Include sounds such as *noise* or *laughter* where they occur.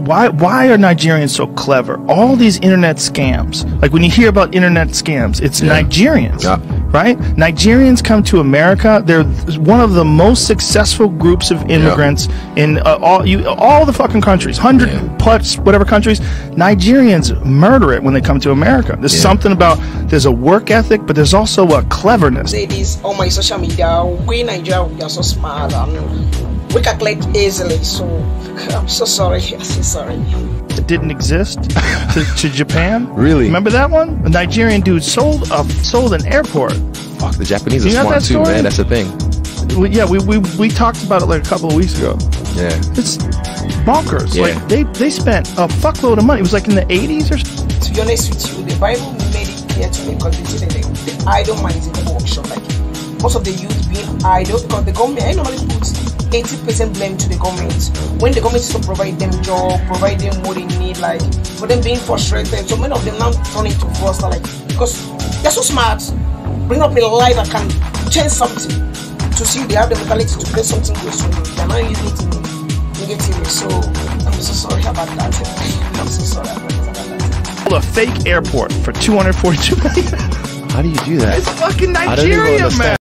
why why are Nigerians so clever? All these internet scams. Like when you hear about internet scams, it's Nigerians. Yeah. Right? Nigerians come to America. They're one of the most successful groups of immigrants in uh, all you all the fucking countries. 100 Yeah. plus whatever countries. Nigerians murder it when they come to America. There's Yeah. something about there's a work ethic, but there's also a cleverness. say this on my social media. We in Nigeria, we are so smart and we can calculate easily. So *laughs* I'm so sorry. *laughs* I'm so sorry. It didn't exist to, to Japan. *laughs* Really? Remember that one? A Nigerian dude sold a, sold an airport. Fuck, the Japanese are You got smart too, story? man. That's the thing. We, yeah, we, we we talked about it like a couple of weeks ago. Yeah. It's bonkers. Yeah. Like they they spent a fuckload of money. It was like in the 80s or something. To be honest with you, the Bible made it clear to me because they say the, the idle mind is in the workshop. Like most of the youth being idle because the government, I normally put 80% blame to the government. When the government is to provide them job, provide them what they need, like for them being frustrated. So many of them now turn into frust, like because they're so smart. Bring up a lie that can change something. To see they have the mentality to create something good, so they're not using it in negatively. So I'm so sorry about that. I'm so sorry about that. A fake airport for 242 million. How do you do that? it's fucking I don't even Nigeria, man.